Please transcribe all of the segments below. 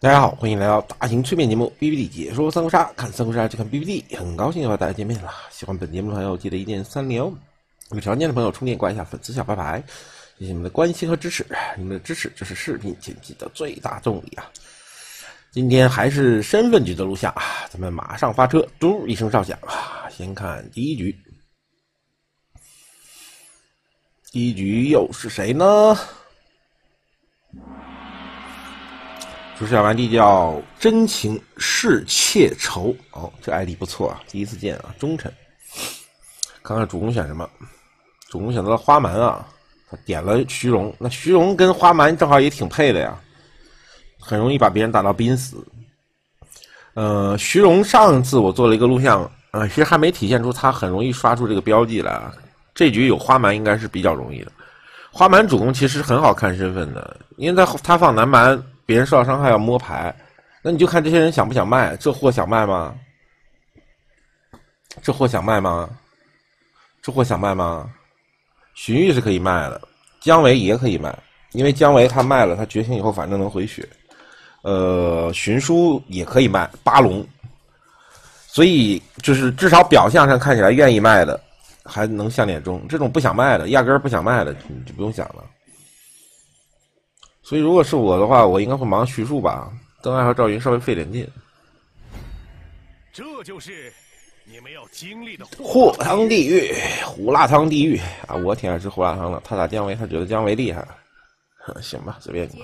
大家好，欢迎来到大型催眠节目《B B D 解说三国杀》，看三国杀就看 B B D，很高兴又和大家见面了。喜欢本节目的朋友记得一键三连哦。有条件的朋友充电挂一下粉丝小牌牌，谢谢你们的关心和支持，你们的支持就是视频前进的最大动力啊！今天还是身份局的录像啊，咱们马上发车，嘟一声哨响啊，先看第一局。第一局又是谁呢？主小完弟叫真情是妾愁哦，这 ID 不错啊，第一次见啊，忠臣。看看主公选什么？主公选择了花蛮啊，他点了徐荣，那徐荣跟花蛮正好也挺配的呀，很容易把别人打到濒死。呃，徐荣上次我做了一个录像，呃，其实还没体现出他很容易刷出这个标记来啊。这局有花蛮应该是比较容易的，花蛮主公其实很好看身份的，因为他他放南蛮，别人受到伤害要摸牌，那你就看这些人想不想卖，这货想卖吗？这货想卖吗？这货想卖吗？荀彧是可以卖的，姜维也可以卖，因为姜维他卖了，他觉醒以后反正能回血。呃，荀叔也可以卖，八龙，所以就是至少表象上看起来愿意卖的。还能像点中，这种不想卖的，压根儿不想卖的，你就不用想了。所以，如果是我的话，我应该会忙徐庶吧。邓艾和赵云稍微费点劲。这就是你们要经历的火汤地狱，胡辣汤地狱啊！我挺爱吃胡辣汤的。他打姜维，他觉得姜维厉害。行吧，随便你。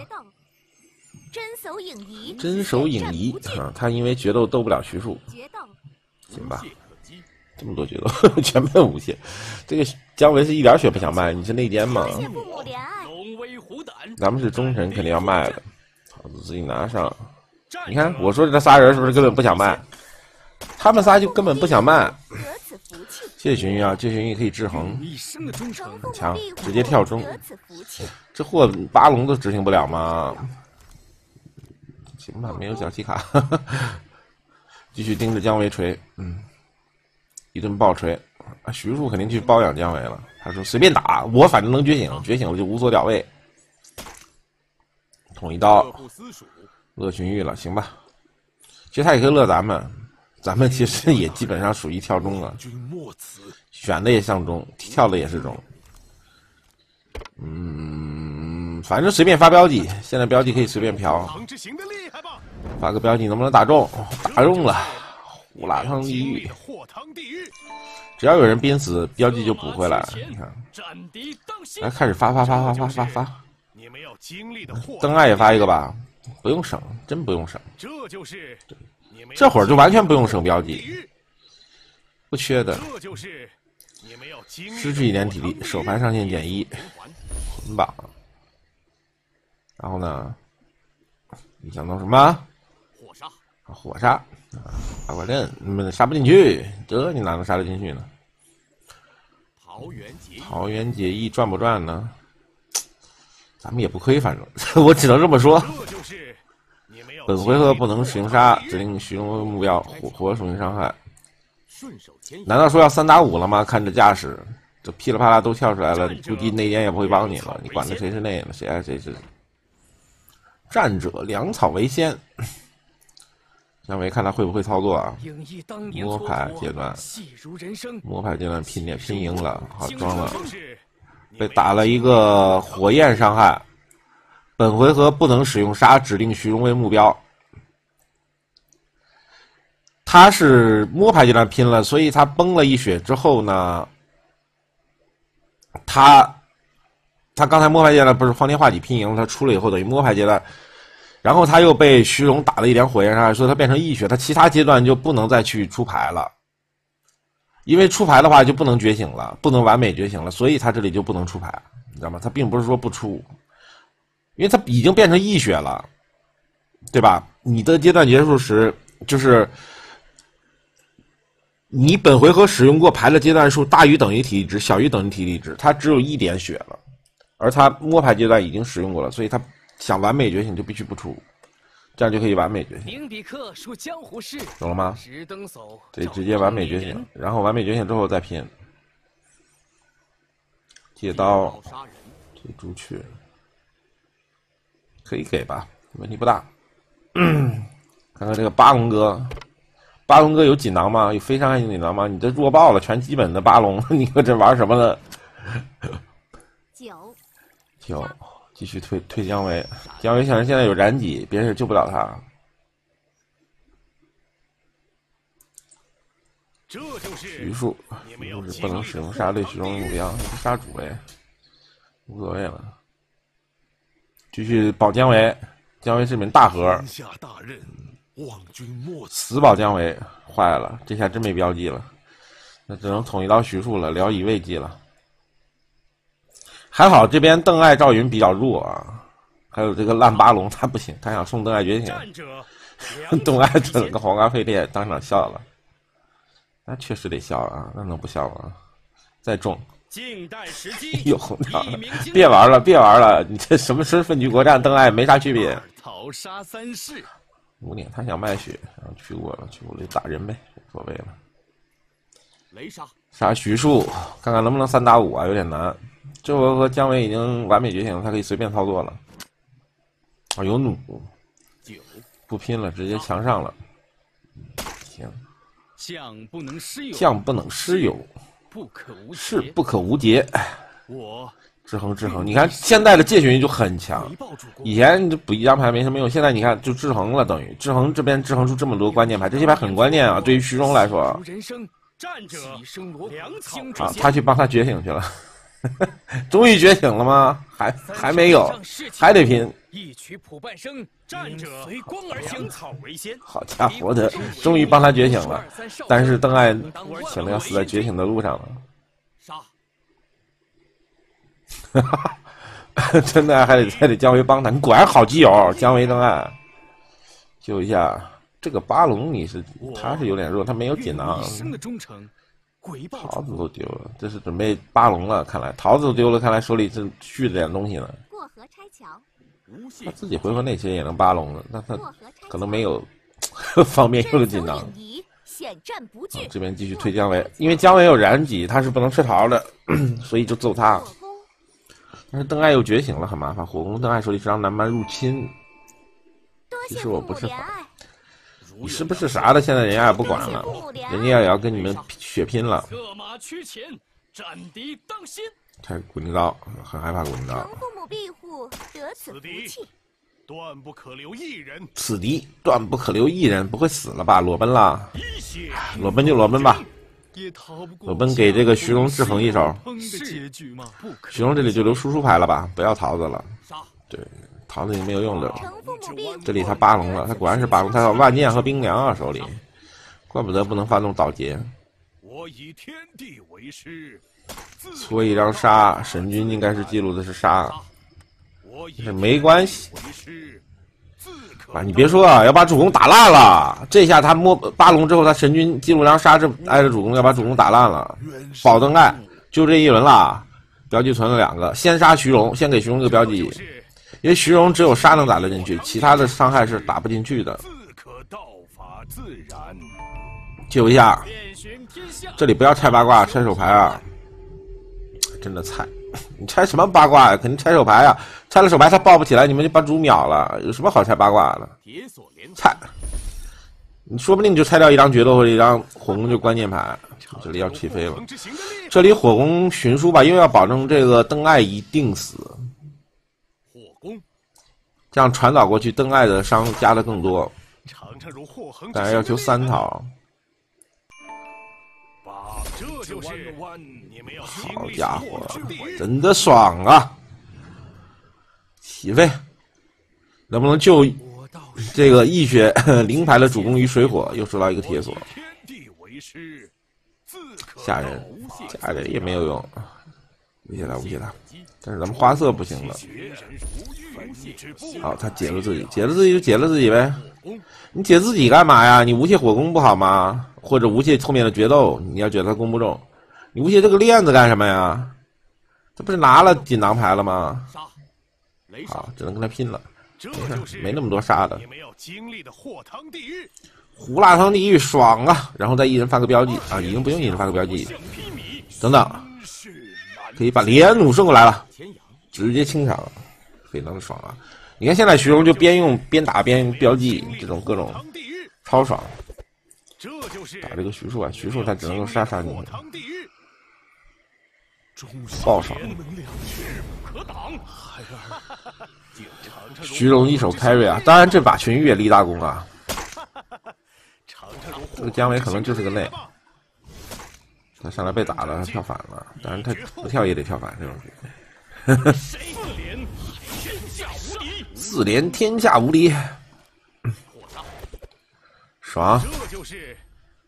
真手影仪，真手影仪啊！他因为决斗斗不了徐庶。行吧。这么多决斗，全喷无限。这个姜维是一点血不想卖，你是内奸吗？咱们是忠臣，肯定要卖的。好，自己拿上。你看，我说这仨人是不是根本不想卖？他们仨就根本不想卖。谢谢荀彧啊，谢荀彧可以制衡，很强，直接跳中。这货八龙都执行不了吗？行吧，没有小气卡，继续盯着姜维锤，嗯。一顿暴锤，啊，徐庶肯定去包养姜维了。他说：“随便打，我反正能觉醒，觉醒了就无所屌位。”捅一刀，乐荀彧了，行吧？其实他也可以乐咱们，咱们其实也基本上属于跳中了，选的也像中，跳的也是中。嗯，反正随便发标记，现在标记可以随便嫖。发个标记能不能打中？打中了。胡辣汤地狱，只要有人濒死，标记就补回来。你看，来开始发发发发发发发。邓艾也发一个吧，不用省，真不用省。这就是这会儿就完全不用省标记，不缺的。失去一点体力，手牌上限减一，捆绑。然后呢？你想弄什么？火杀。火杀啊。八卦阵，你们杀不进去，这你哪能杀得进去呢？桃园结桃园结义赚不赚呢？咱们也不亏，反正 我只能这么说。本回合不能使用杀，指定徐荣为目标，火火属性伤害。难道说要三打五了吗？看这架势，这噼里啪啦都跳出来了，估计内奸也不会帮你了。你管他谁是内呢？谁爱谁是。战者粮草为先。姜维看他会不会操作啊？摸牌阶段，摸牌阶段拼点拼赢了，好装了，被打了一个火焰伤害。本回合不能使用杀，指定徐荣为目标。他是摸牌阶段拼了，所以他崩了一血之后呢，他他刚才摸牌阶段不是方天画戟拼赢了，他出了以后等于摸牌阶段。然后他又被徐荣打了一点火焰伤害，所以他变成一血，他其他阶段就不能再去出牌了，因为出牌的话就不能觉醒了，不能完美觉醒了，所以他这里就不能出牌，你知道吗？他并不是说不出，因为他已经变成异血了，对吧？你的阶段结束时，就是你本回合使用过牌的阶段数大于等于体力值，小于等于体力值，他只有一点血了，而他摸牌阶段已经使用过了，所以他。想完美觉醒就必须不出，这样就可以完美觉醒。懂了吗？对，直接完美觉醒，然后完美觉醒之后再拼。借刀，这朱雀可以给吧？问题不大。看看这个八龙哥，八龙哥有锦囊吗？有非伤害性锦囊吗？你这弱爆了，全基本的八龙，你搁这玩什么呢？九九，继续推推姜维，姜维显然现在有燃己，别人也救不了他。这就是徐庶，就是不能使用杀对徐荣目标，杀主呗，无所谓了。继续保姜维，姜维是名大核，死保姜维，坏了，这下真没标记了，那只能统一到徐庶了，聊以慰藉了。还好这边邓艾赵云比较弱啊，还有这个烂八龙 他不行，他想送邓艾觉醒，邓艾整个黄瓜飞裂，当场笑了。那确实得笑啊，那能不笑吗？再中，静待时机。有别玩了，别玩了！你这什么时候分局国战？邓艾没啥区别。逃杀三世，五点他想卖血，然后去过了，去过就打人呗，无所谓了。雷杀杀徐庶，看看能不能三打五啊？有点难。这回和姜维已经完美觉醒了，他可以随便操作了。啊，有弩，不拼了，直接强上了。行。将不能失友，将不能失友，不可无是不可无节。我制衡制衡，你看现在的借血就很强，以前补一张牌没什么用，现在你看就制衡了，等于制衡这边制衡出这么多关键牌，这些牌很关键啊，对于徐荣来说。啊，他去帮他觉醒去了，终于觉醒了吗？还还没有，还得拼。一曲普半生，战者随光而行，草为先。好家伙的，终于帮他觉醒了，但是邓艾醒了要死在觉醒的路上了。杀！哈哈，真的还得还得姜维帮他，你果然好基友，姜维邓艾，救一下这个巴龙，你是他是有点弱，他没有锦囊。桃子都丢了，这是准备扒龙了，看来桃子都丢了，看来手里是蓄着点东西呢。过河拆桥。他自己回合内其实也能扒龙了，那他可能没有 方便用的锦囊。这边继续推姜维，因为姜维有燃己，他是不能吃桃的，所以就揍他。但是邓艾又觉醒了，很麻烦。火攻邓艾手里是让南蛮入侵，其实我不是，你是不是啥的？现在人家也不管了，人家也要跟你们血拼了。策马驱前，战敌当心。开古灵刀，很害怕古灵刀。父母庇护，得此福气。断不可留一人。此敌断不可留一人，不会死了吧？裸奔了？裸奔就裸奔吧。裸奔给这个徐荣制衡一手。徐荣这里就留输出牌了吧？不要桃子了。对，桃子已经没有用了。这里他八龙了，他果然是八龙，他有万剑和冰凉啊手里，怪不得不能发动倒劫。我以天地为师。搓一张杀，神君应该是记录的是杀，是没关系。啊，你别说啊，要把主公打烂了。这下他摸八龙之后，他神君记录张杀，这挨着主公要把主公打烂了。保灯盖就这一轮了，标记存了两个，先杀徐荣，先给徐荣一个标记，因为徐荣只有杀能打得进去，其他的伤害是打不进去的。救一下，这里不要拆八卦，拆手牌啊。真的菜，你拆什么八卦呀？肯定拆手牌啊！拆了手牌他抱不起来，你们就把主秒了。有什么好拆八卦的？菜，你说不定就拆掉一张决斗或者一张火攻就关键牌。这里要起飞了，这里火攻寻书吧，因为要保证这个邓艾一定死。这样传导过去，邓艾的伤加的更多。但是要求三套。这就是好家伙，真的爽啊！起飞，能不能救这个一血 灵牌的主攻于水火？又收到一个铁锁，吓人，吓人也没有用，无谢他，无谢他。但是咱们花色不行了。好，他解了自己，解了自己就解了自己呗。你解自己干嘛呀？你无懈火攻不好吗？或者无懈后面的决斗，你要觉得他攻不中，你无懈这个链子干什么呀？这不是拿了锦囊牌了吗？好，只能跟他拼了。没事，没那么多杀的。胡辣汤地狱爽啊！然后再一人发个标记啊，已经不用一人发个标记。等等，可以把连弩送过来了，直接清场，非常的爽啊！你看现在徐荣就边用边打边标记，这种各种超爽。打这个徐庶啊，徐庶他只能够杀杀你，爆爽。徐荣一手 carry 啊，当然这把群也立大功啊。这个姜维可能就是个内，他上来被打了，他跳反了，当然他不跳也得跳反这种 局。四连天下无敌，爽！这就是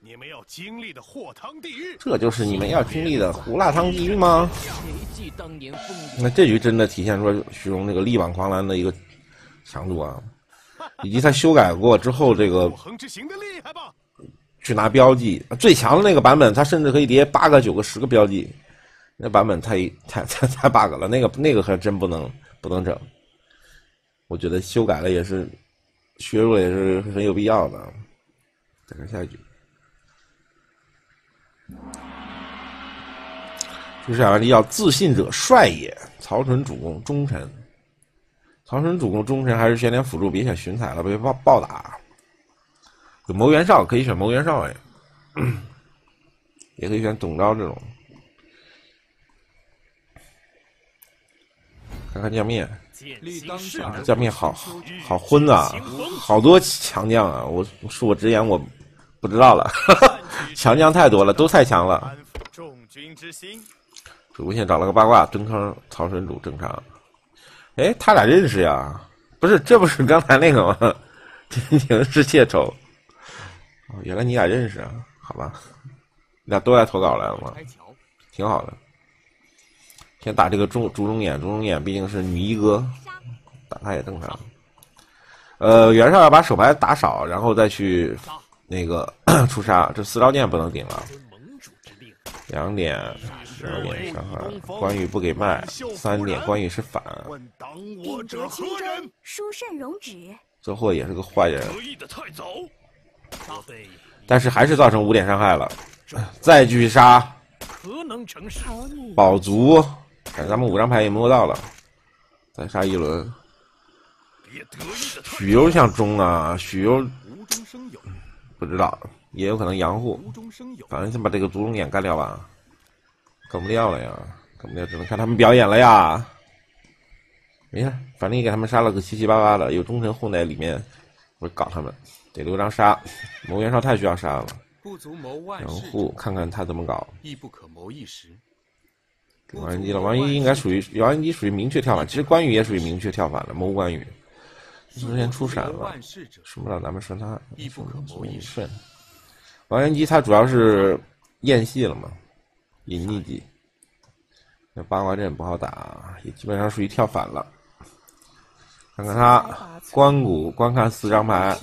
你们要经历的火汤地狱。这就是你们要经历的胡辣汤地狱吗？那这局真的体现出徐荣这个力挽狂澜的一个强度啊，以及他修改过之后这个去拿标记最强的那个版本，他甚至可以叠八个、九个、十个标记。那版本太太太太 bug 了，那个那个可真不能不能整。我觉得修改了也是，削弱也是很有必要的。再看下一句，就是啊，要自信者帅也。曹纯主公忠臣，曹纯主公忠臣还是选点辅助，别选荀才了，别暴暴打。有谋袁绍可以选谋袁绍哎，也可以选董昭这种。看看酱面，酱面好好昏啊，好多强将啊！我恕我直言，我不知道了，强将太多了，都太强了。主公现找了个八卦，蹲坑曹神主正常。哎，他俩认识呀？不是，这不是刚才那个吗？真情是谢仇。哦，原来你俩认识啊？好吧，你俩都来投稿来了吗？挺好的。先打这个中朱中眼，朱中眼毕竟是女一哥，打他也正常。呃，袁绍要把手牌打少，然后再去那个 出杀，这四招剑不能顶了。两点，两点伤害，关羽不给卖。三点，关羽是反。这货也是个坏人。但是还是造成五点伤害了，再继续杀，保足。哎，咱们五张牌也摸到了，再杀一轮。许攸像中啊，许攸不知道，也有可能阳护。反正先把这个足龙眼干掉吧，搞不掉了呀，搞不掉只能看他们表演了呀。没事，反正也给他们杀了个七七八八的，有忠臣护在里面，我搞他们，得留张杀。谋袁绍太需要杀了，然后看看他怎么搞。亦不可谋一时。王安基了，王安基应该属于王安基属于明确跳反，其实关羽也属于明确跳反了谋关羽，之前出闪了，顺不了咱们顺他，顺。王延基他主要是厌戏了嘛，隐匿技，那八卦阵不好打，也基本上属于跳反了。看看他关谷观看四张牌，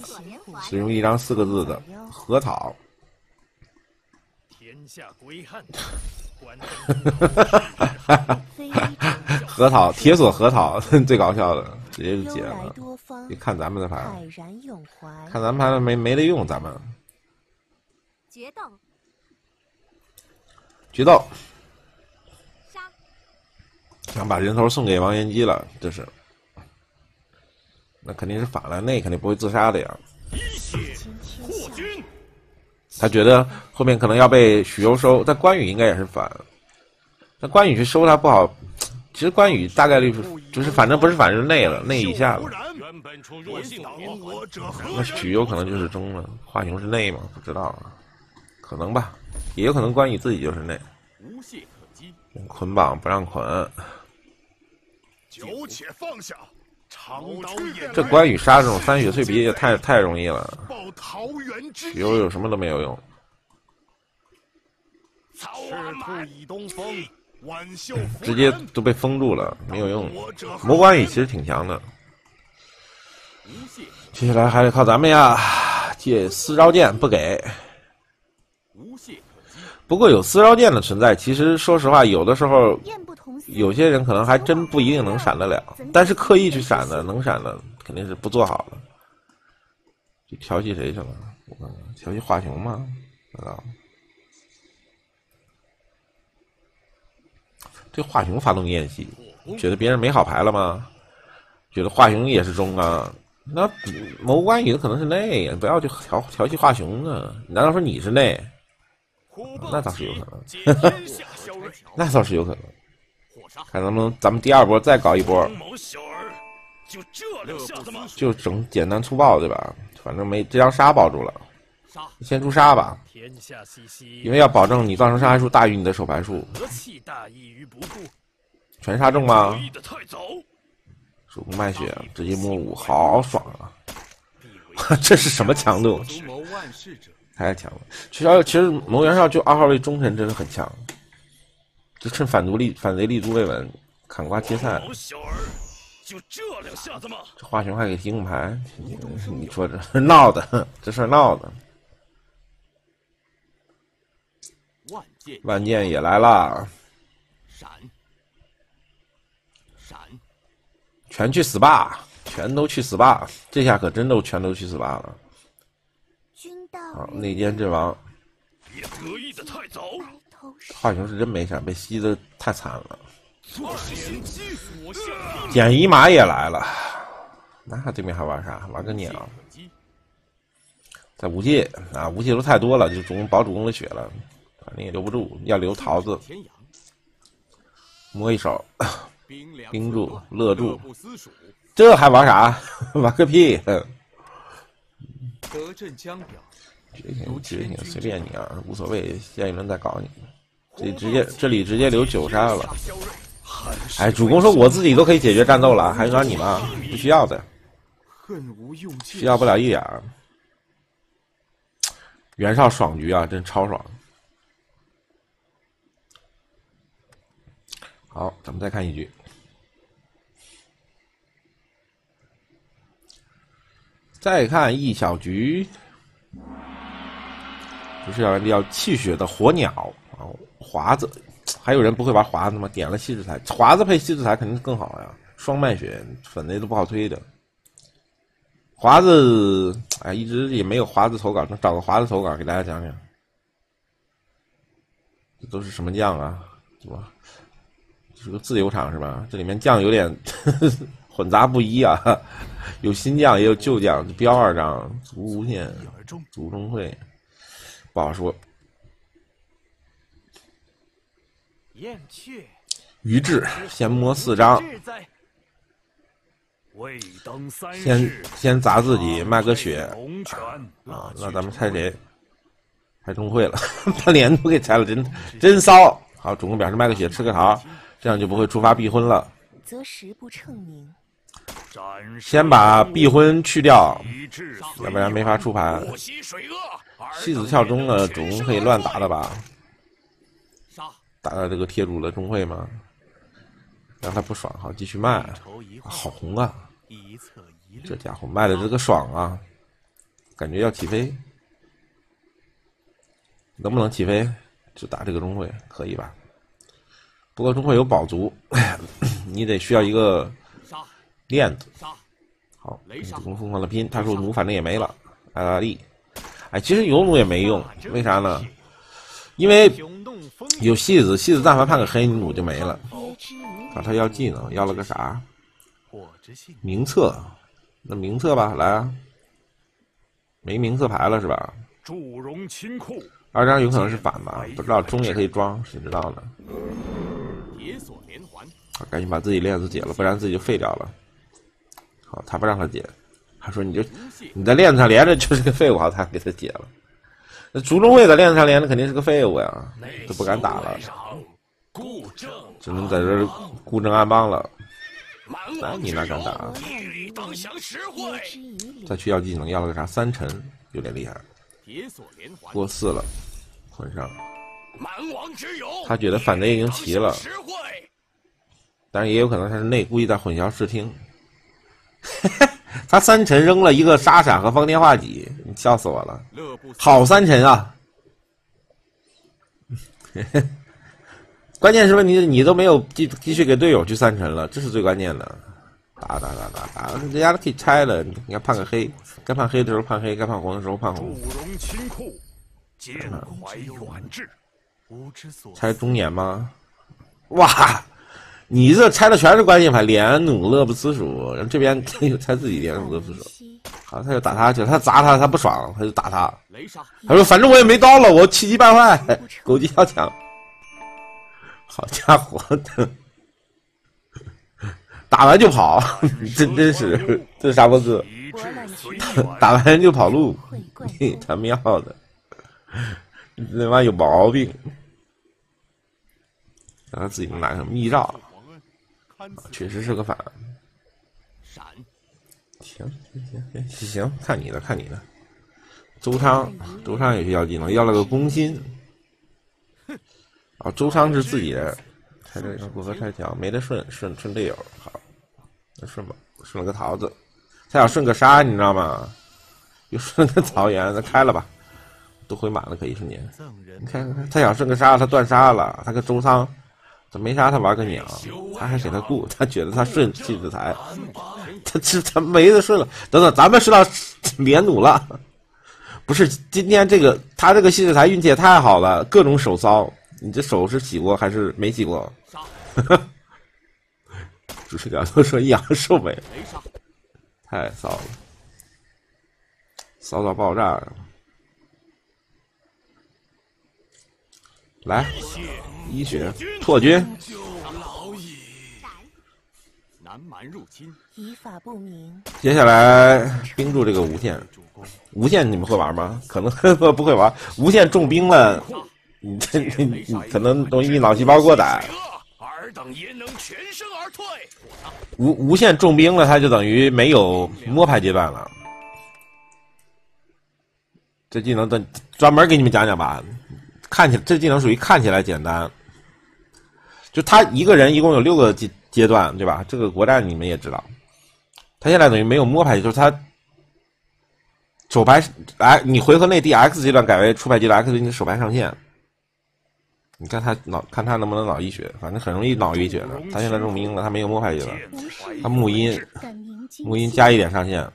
使用一张四个字的核桃。天下归汉。核桃铁锁核桃最搞笑的，直接就解了。你看咱们的牌，看咱们牌没没得用，咱们。决斗，决斗，想把人头送给王延基了，这是。那肯定是反了，那肯定不会自杀的呀。他觉得后面可能要被许攸收，但关羽应该也是反。那关羽去收他不好，其实关羽大概率是就是反正不是反就是内了，内以下了。那许攸可能就是中了，华雄是内吗？不知道啊，可能吧，也有可能关羽自己就是内。捆绑不让捆。久且放下。这关羽杀这种三血脆皮也太太容易了，许攸有什么都没有用。直接都被封住了，没有用。魔关羽其实挺强的。接下来还得靠咱们呀，借四招剑不给。不过有四招剑的存在，其实说实话，有的时候。有些人可能还真不一定能闪得了，但是刻意去闪的，能闪的肯定是不做好的。就调戏谁去了？我看看，调戏华雄吗？不知道。对华雄发动宴席，觉得别人没好牌了吗？觉得华雄也是中啊。那谋关羽的可能是内，不要去调调戏华雄啊？难道说你是内？那倒是有可能，那倒是有可能。看能不能咱们第二波再搞一波，就整简单粗暴对吧？反正没这张杀保住了，先出杀吧。因为要保证你造成伤害数大于你的手牌数。全杀中吗？主公卖血，直接摸五，好爽啊！这是什么强度？太强了！其实其实蒙元绍就二号位忠臣真的很强，就趁反独立反贼立足未稳，砍瓜切菜。就这两下子吗？这华雄还给提供牌，你说这闹的，这事儿闹的。万剑万剑也来了。闪闪全去死吧！全都去死吧！这下可真都全都去死吧了。好，内奸阵亡。别得意的太早。华雄是真没闪，被吸的太惨了。简姨妈也来了，那对面还玩啥？玩个鸟。在无界啊，无界都太多了，就主公保主公的血了，反正也留不住，要留桃子。摸一手。冰柱、乐柱，这还玩啥？玩个屁！得阵江表，觉醒觉醒，随便你啊，无所谓。下一轮再搞你，这直接这里直接留九杀了。哎，主公说我自己都可以解决战斗了，还用你吗？不需要的，需要不了一点儿。袁绍爽局啊，真超爽！好，咱们再看一局。再看一小局，不是要要气血的火鸟啊，华子，还有人不会玩华子吗？点了细致台，华子配细致台肯定更好呀，双卖血，粉内都不好推的。华子，哎，一直也没有华子投稿，能找个华子投稿给大家讲讲，这都是什么将啊？是吧？是个自由场是吧？这里面将有点。混杂不一啊，有新将也有旧将，标二张，足无限，足中会，不好说。燕雀，于志先摸四张，先先砸自己卖个血啊！那咱们猜谁？猜钟会了，把脸都给拆了，真真骚！好，主公表示卖个血吃个桃，这样就不会触发逼婚了。择时不称名。先把避婚去掉，要不然没法出牌。戏子跳中了，主公可以乱打的吧？打到这个贴主的钟会吗？让他不爽，好继续卖。好红啊！这家伙卖的这个爽啊，感觉要起飞。能不能起飞？就打这个钟会，可以吧？不过钟会有宝足，你得需要一个。链子，好，主公疯狂的拼，他说弩反正也没了，艾拉利，哎，其实有弩也没用，为啥呢？因为有戏子，戏子但凡判个黑，弩就没了。啊，他要技能，要了个啥？名册，那名册吧，来啊，没名册牌了是吧？祝融清库，二张有可能是反吧？不知道中也可以装，谁知道呢？铁锁连环，好，赶紧把自己链子解了，不然自己就废掉了。他不让他解，他说你就你在链子上连着就是个废物，好，他给他解了。那竹中会在链子上连着肯定是个废物呀，都不敢打了，只能在这孤证暗帮了。那你哪敢打？再去要技能，要了个啥？三沉，有点厉害。过四了，混上。他觉得反贼已经齐了，但是也有可能他是内故意在混淆视听。他三沉扔了一个沙闪和方天画戟，你笑死我了！好三沉啊！关键是问题，你都没有继继续给队友去三沉了，这是最关键的。打打打打打，人家都可以拆了，你看判个黑，该判黑的时候判黑，该判红的时候判红。怀远志拆中年吗？哇！你这拆的全是关键牌，连弩乐不思蜀，然后这边他又拆自己连弩乐不思蜀。好，他就打他去，他砸他，他不爽，他就打他。他说：“反正我也没刀了，我气急败坏，狗急跳墙。”好家伙的，打完就跑，真真是这是啥波子？打完人就跑路，他喵的，那妈有毛病。让他自己能拿上密诏，确实是个反。行行行行行，看你的，看你的。周昌，周昌也是要技能，要了个攻心。啊，周昌是自己人，拆这个过河拆桥，没得顺顺顺队友，好，那顺吧，顺了个桃子，他想顺个杀，你知道吗？又顺个草原，那开了吧，都回满了，可以瞬间。你看，他想顺个杀，他断杀了，他跟周仓，他没啥，他玩个鸟，他还给他雇，他觉得他顺气子才，他这他没得顺了。等等，咱们是到 连弩了，不是今天这个他这个戏子台运气也太好了，各种手骚。你这手是洗过还是没洗过？主持人都说阳寿美，太骚了，骚到爆炸！来，医学破军。南蛮入侵，以法不明。接下来冰住这个无限，无限你们会玩吗？可能不会玩，无限重兵了。你这你你可能容易脑细胞过载。尔等焉能全身而退。无无限重兵了，他就等于没有摸牌阶段了。这技能等专门给你们讲讲吧。看起来这技能属于看起来简单，就他一个人一共有六个阶阶段，对吧？这个国战你们也知道。他现在等于没有摸牌，就是他手牌哎，你回合内第 X 阶段改为出牌阶段 X，你手牌上限。你看他脑，看他能不能脑溢血，反正很容易脑溢血的。他现在重兵了，他没有摸牌阶了。他木音，木音加一点上限。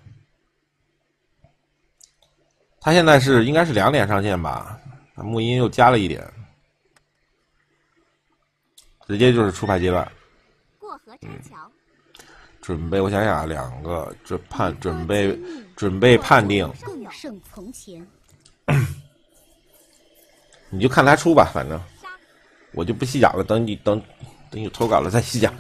他现在是应该是两点上限吧？木音又加了一点，直接就是出牌阶段。过河拆桥。准备，我想想啊，两个准判，准备准备判定。更胜从前。你就看他出吧，反正。我就不细讲了，等你等等有投稿了再细讲。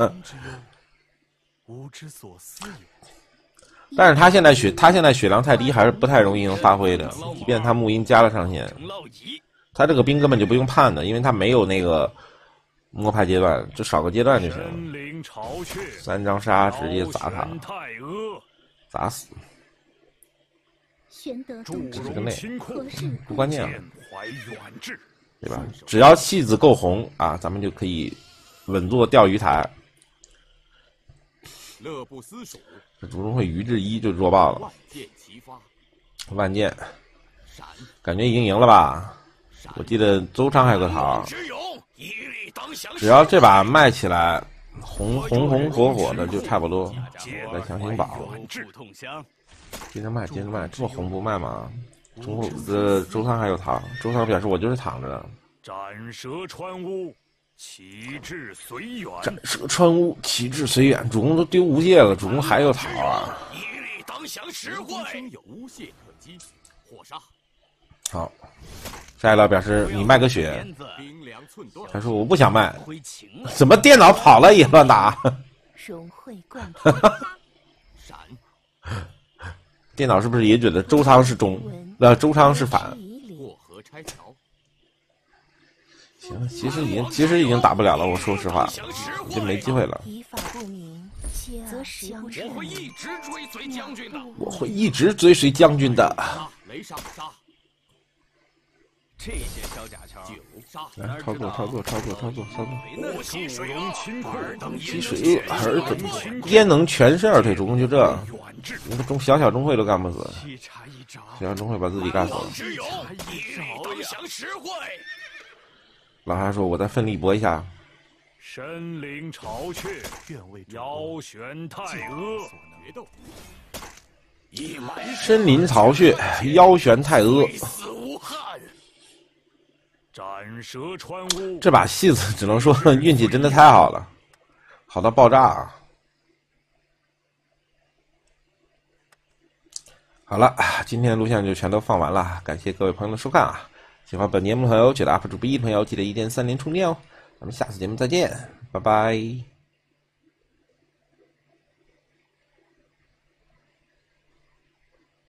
但是他现在血他现在血量太低，还是不太容易能发挥的。即便他木音加了上限，他这个兵根本就不用判的，因为他没有那个摸牌阶段，就少个阶段就行了。三张杀直接砸他，砸死。这是个内，不关键了。对吧？只要戏子够红啊，咱们就可以稳坐钓鱼台。乐不思蜀，这竹中会于志一就弱爆了。万箭，感觉已经赢了吧？我记得周昌还有个桃。只要这把卖起来，红红红火火的就差不多。来强行保。接着卖，接着卖，这么红不卖吗？中呃，周仓还有糖，周仓表示我就是躺着的。斩蛇穿屋，旗帜随远。斩蛇穿屋，旗帜随远。主公都丢无界了，主公还有桃啊！一力当降实惠，有无懈可击，火杀。好，下一道表示你卖个血。他说我不想卖。怎么电脑跑了也乱打？融会贯通。闪。电脑是不是也觉得周仓是中？那周仓是反。过河拆桥。行，其实已经其实已经打不了了。我说实话，已经没机会了。我会一直追随将军的。我会一直追随将军的。雷杀杀。这些小假枪，来操作操作操作操作操作。积水积水尔等焉能全身而退？主公就这，你个中小小钟会都干不死。小小钟会把自己干死了。老汉说：“我再奋力搏一下。”身临巢穴，腰悬太阿。身临巢穴，腰悬太阿。斩蛇穿屋。这把戏子只能说运气真的太好了。好到爆炸啊！好了，今天的录像就全都放完了，感谢各位朋友的收看啊！喜欢本节目的朋友，记得 UP 主 B 的朋友记得一键三连充电哦！咱们下次节目再见，拜拜。